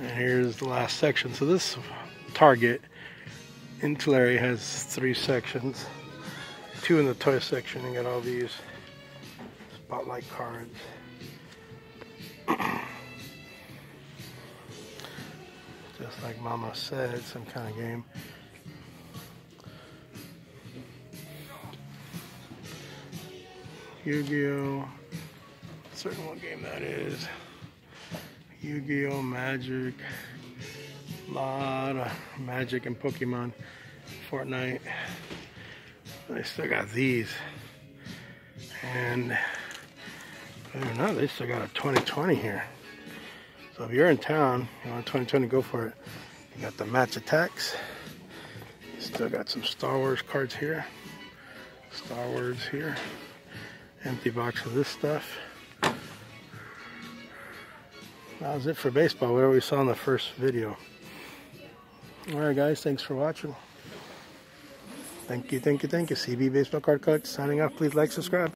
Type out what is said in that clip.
And here's the last section. So this Target in Tulare has three sections. Two in the toy section. You got all these spotlight cards. Just like Mama said, some kind of game. Yu-Gi-Oh! Certain what game that is. Yu-Gi-Oh! Magic. a Lot of Magic and Pokemon. Fortnite. They still got these. And I don't know, they still got a 2020 here. So if you're in town, you want 2020, go for it. You got the Match Attax. Still got some Star Wars cards here. Star Wars here. Empty box of this stuff. That was it for baseball, whatever we saw in the first video. Alright guys, thanks for watching. Thank you, thank you, thank you. C.V. Baseball Card Collector signing off. Please like, subscribe.